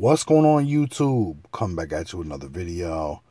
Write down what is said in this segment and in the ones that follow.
What's going on YouTube? Come back at you with another video.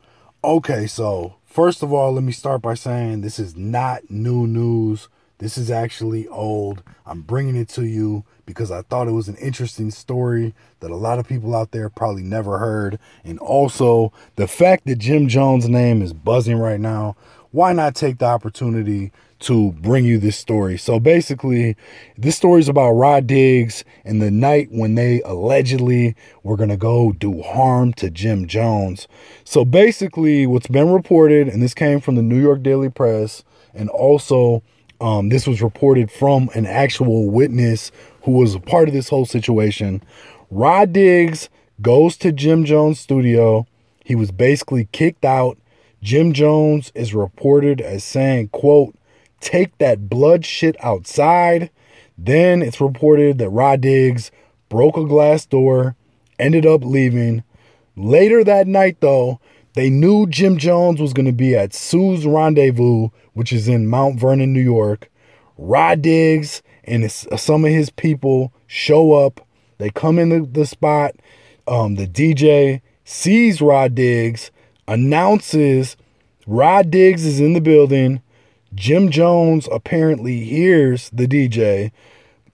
Okay, so first of all, let me start by saying this is not new news. This is actually old. I'm bringing it to you because I thought it was an interesting story that a lot of people out there probably never heard. And also, the fact that Jim Jones' name is buzzing right now, why not take the opportunity to bring you this story. So basically, this story is about Ra Diggs and the night when they allegedly were going to go do harm to Jim Jones. So basically, what's been reported, and this came from the New York Daily Press, and also um, this was reported from an actual witness who was a part of this whole situation. Ra Diggs goes to Jim Jones' studio. He was basically kicked out. Jim Jones is reported as saying, quote, take that blood shit outside. Then it's reported that Ra Diggs broke a glass door, ended up leaving. Later that night, though, they knew Jim Jones was going to be at Sue's Rendezvous, which is in Mount Vernon, New York. Ra Diggs and some of his people show up. They come in the, the spot. Um, the DJ sees Ra Diggs, announces Ra Diggs is in the building. Jim Jones apparently hears the DJ,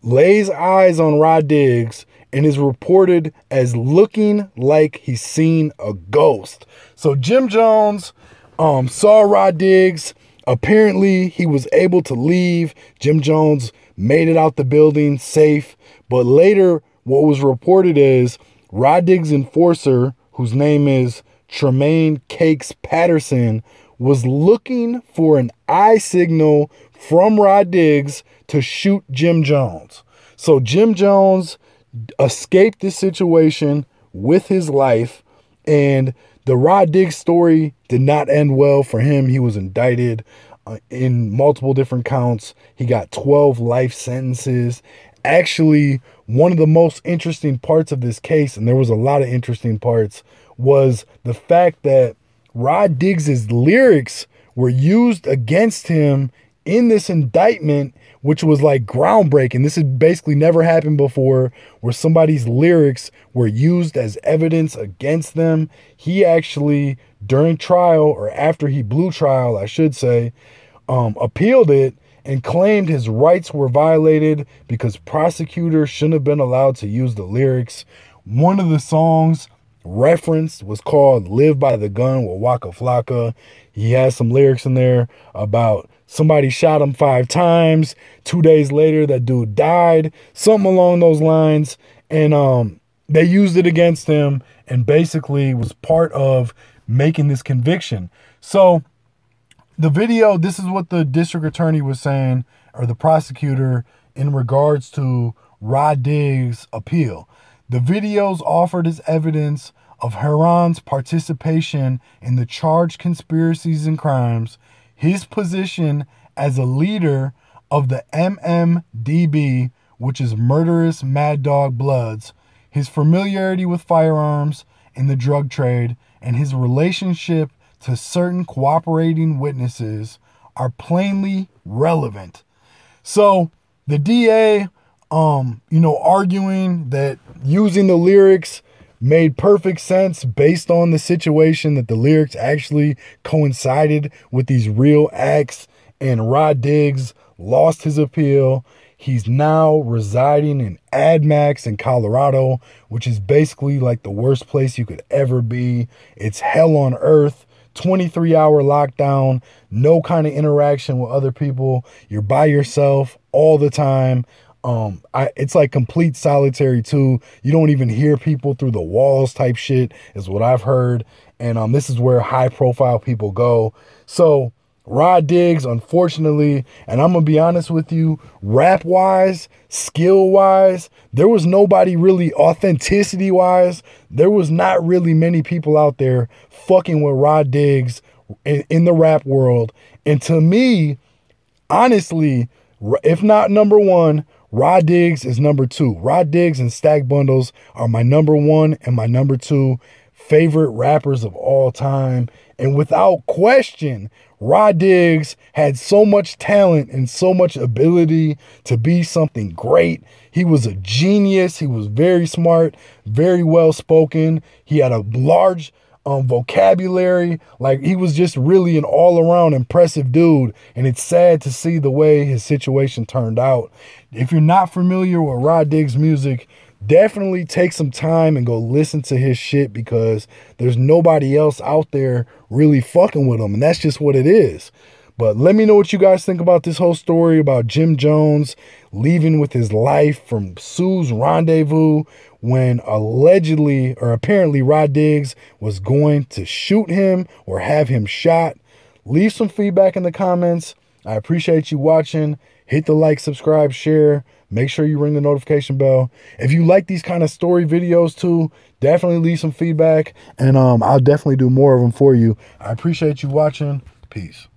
lays eyes on Ra Diggs, and is reported as looking like he's seen a ghost. So Jim Jones um, saw Ra Diggs. Apparently, he was able to leave. Jim Jones made it out the building safe. But later, what was reported is Ra Diggs' enforcer, whose name is Tremaine Cakes Patterson, was looking for an eye signal from Ra Diggs to shoot Jim Jones. So Jim Jones escaped this situation with his life, and the Ra Diggs story did not end well for him. He was indicted uh, in multiple different counts. He got 12 life sentences. Actually, one of the most interesting parts of this case, and there was a lot of interesting parts, was the fact that Ra Diggs's lyrics were used against him in this indictment, which was like groundbreaking. This has basically never happened before, where somebody's lyrics were used as evidence against them. He actually, during trial or after he blew trial, I should say, um, appealed it and claimed his rights were violated because prosecutors shouldn't have been allowed to use the lyrics. One of the songs referenced was called Live by the Gun with Waka Flocka. He has some lyrics in there about somebody shot him five times. Two days later, that dude died. Something along those lines. And um, they used it against him and basically was part of making this conviction. So the video, this is what the district attorney was saying, or the prosecutor, in regards to Ra Diggs' appeal. The videos offered as evidence of Herron's participation in the charged conspiracies and crimes, his position as a leader of the MMDB, which is Murderous Mad Dog Bloods, his familiarity with firearms and the drug trade, and his relationship to certain cooperating witnesses are plainly relevant. So the DA um, you know, arguing that using the lyrics made perfect sense based on the situation that the lyrics actually coincided with these real acts and Ra Diggs lost his appeal. He's now residing in AdMax in Colorado, which is basically like the worst place you could ever be. It's hell on earth. 23 hour lockdown, no kind of interaction with other people. You're by yourself all the time. Um, I it's like complete solitary too. You don't even hear people through the walls type shit is what I've heard. And um, this is where high profile people go. So Ra Diggs, unfortunately, and I'm gonna be honest with you, rap wise, skill wise, there was nobody really authenticity wise. There was not really many people out there fucking with Ra Diggs in, in the rap world. And to me, honestly, if not number one, Ra Diggs is number two. Ra Diggs and Stack Bundles are my number one and my number two favorite rappers of all time. And without question, Ra Diggs had so much talent and so much ability to be something great. He was a genius. He was very smart, very well spoken. He had a large um, vocabulary. Like he was just really an all around impressive dude. And it's sad to see the way his situation turned out. If you're not familiar with Ra Diggs' music, definitely take some time and go listen to his shit because there's nobody else out there really fucking with him. And that's just what it is. But let me know what you guys think about this whole story about Jim Jones leaving with his life from Sue's rendezvous when allegedly or apparently Ra Diggs was going to shoot him or have him shot. Leave some feedback in the comments. I appreciate you watching. Hit the like, subscribe, share. Make sure you ring the notification bell. If you like these kind of story videos too, definitely leave some feedback and um, I'll definitely do more of them for you. I appreciate you watching. Peace.